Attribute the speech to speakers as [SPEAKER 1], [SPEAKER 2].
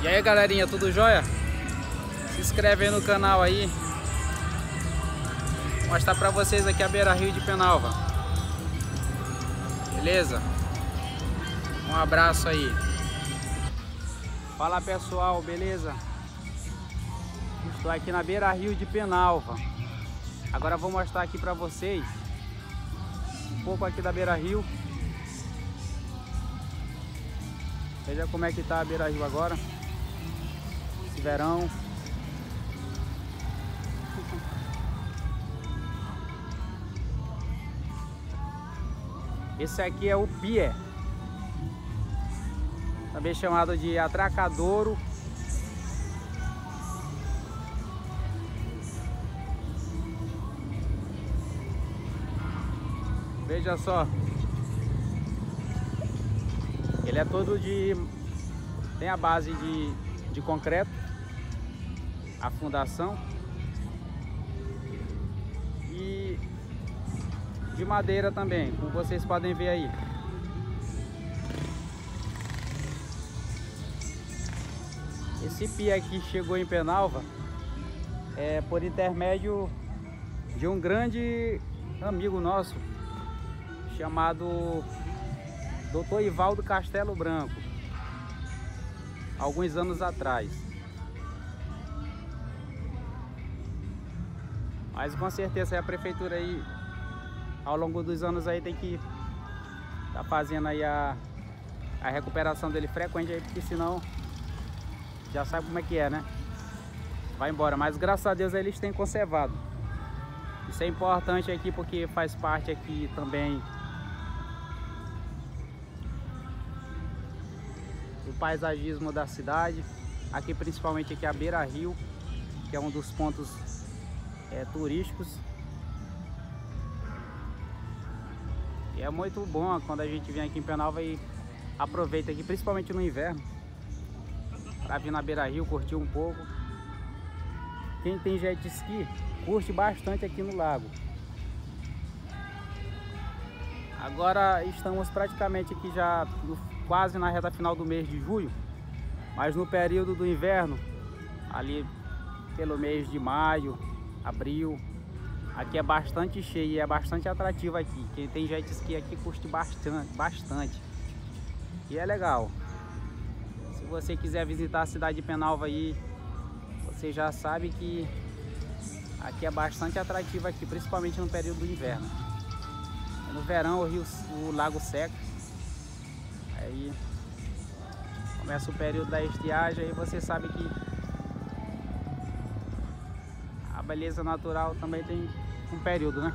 [SPEAKER 1] E aí galerinha, tudo jóia? Se inscreve aí no canal aí Vou mostrar pra vocês aqui a Beira Rio de Penalva Beleza? Um abraço aí Fala pessoal, beleza? Estou aqui na Beira Rio de Penalva Agora vou mostrar aqui pra vocês Um pouco aqui da Beira Rio Veja como é que tá a Beira Rio agora verão. Esse aqui é o pier, também chamado de atracadouro. Veja só, ele é todo de, tem a base de, de concreto a fundação e de madeira também, como vocês podem ver aí. Esse pia aqui chegou em Penalva é por intermédio de um grande amigo nosso chamado Dr. Ivaldo Castelo Branco, alguns anos atrás. Mas com certeza a prefeitura aí, ao longo dos anos aí, tem que tá fazendo aí a, a recuperação dele frequente aí, porque senão já sabe como é que é, né? Vai embora. Mas graças a Deus eles têm conservado. Isso é importante aqui porque faz parte aqui também do paisagismo da cidade. Aqui principalmente aqui a Beira Rio, que é um dos pontos é, turísticos. E é muito bom quando a gente vem aqui em Penalva e aproveita aqui, principalmente no inverno, para vir na beira rio, curtir um pouco. Quem tem jet ski, curte bastante aqui no lago. Agora estamos praticamente aqui já no, quase na reta final do mês de julho, mas no período do inverno, ali pelo mês de maio, abril. Aqui é bastante cheio e é bastante atrativo aqui. Quem tem jet ski aqui curte bastante, bastante. E é legal. Se você quiser visitar a cidade de Penalva aí, você já sabe que aqui é bastante atrativo aqui, principalmente no período do inverno. No verão o rio, o lago seca. Aí começa o período da estiagem aí você sabe que beleza natural também tem um período, né?